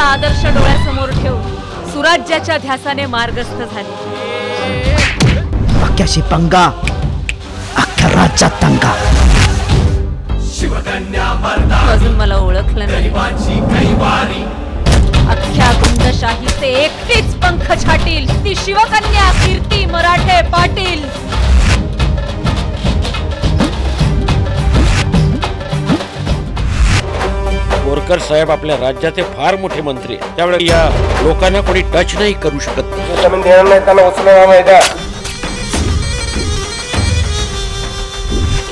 आदर्श डोळ्यासमोर ठेवून सुराज्याच्या ध्यासाने मार्गस्थ झाले. पक्क्याशी पंगा अख्ख्या राज्यात दंगा. अजून मला ओळखलं नाही. अख्ख्या गुंडशाहीचे एकटीच पंख छाटील. ती शिवकन्या कीर्ती मराठे पाटील. बोरकर साहेब आपल्या राज्याचे फार मोठे मंत्री आहेत. त्यामुळे या लोकांना कोणी टच नाही करू शकत. नाही त्यांना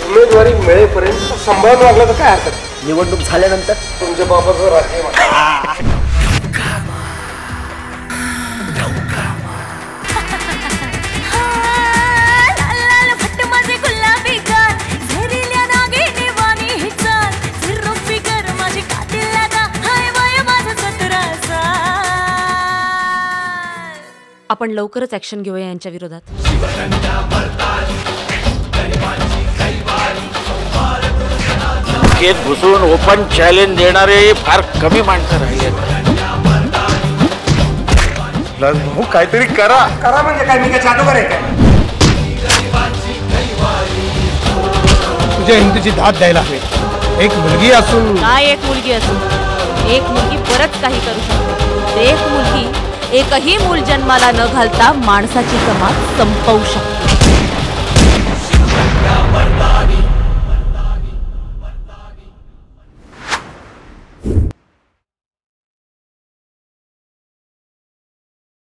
उमेदवारी मिळेपर्यंत सांभाळून वागलं तर काय हरकत. निवडणूक झाल्यानंतर? तुमच्या बाबाचं राज्य आपण लवकरच ऍक्शन घेऊया यांच्या विरोधात. घुसून ओपन चॅलेंज देणारे फार कमी माणसं राहिले भाऊ काहीतरी करा. करा म्हणजे काय? मी काय जादूगर आहे काय? तुझ्या हिंदूची दाद द्यायला हवी. एक मुलगी असून काय एक मुलगी असून? एक मुलगी बरंच काही करू शकते. एक मुलगी एकही मूल जन्माला न घालता माणसाची समाज संपवू शकते.